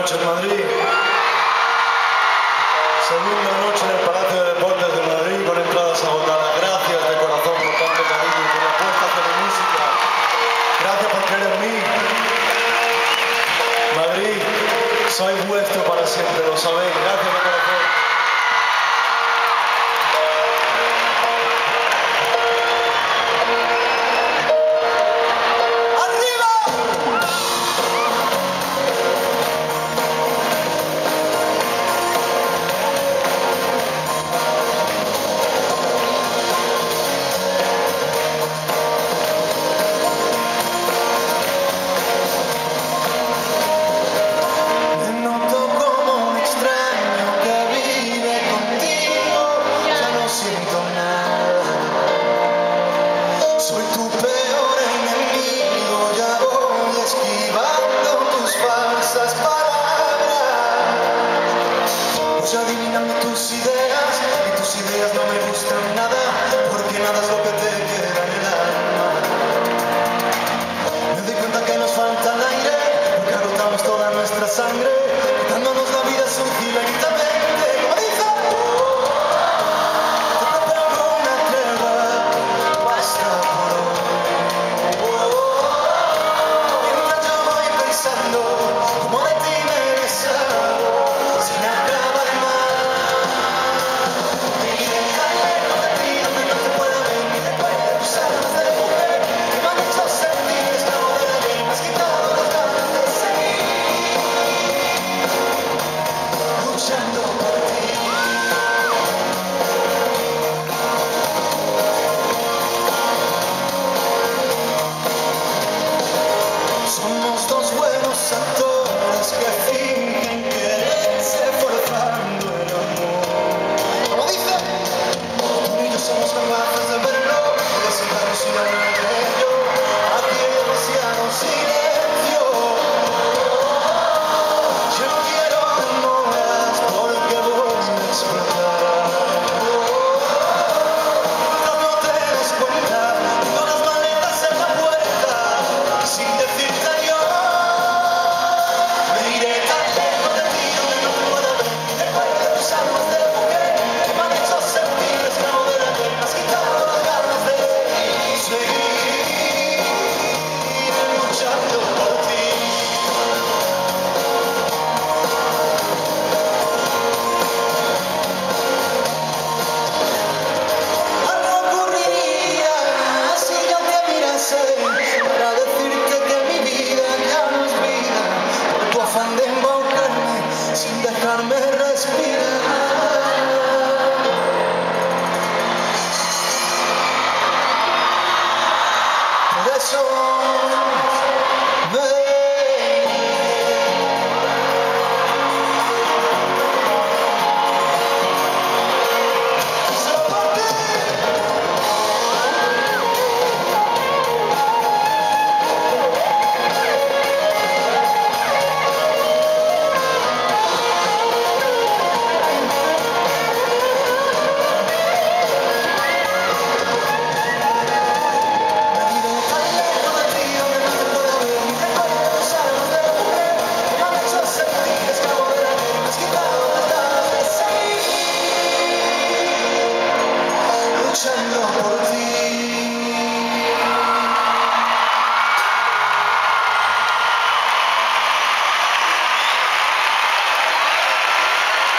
noche en Madrid. Segunda noche en el Palacio de Deportes de Madrid con entradas agotadas. Gracias de corazón por tanto cariño y por la apuesta hacia la música. Gracias por creer en mí. Madrid, soy vuestro para siempre, lo sabéis. Gracias de corazón.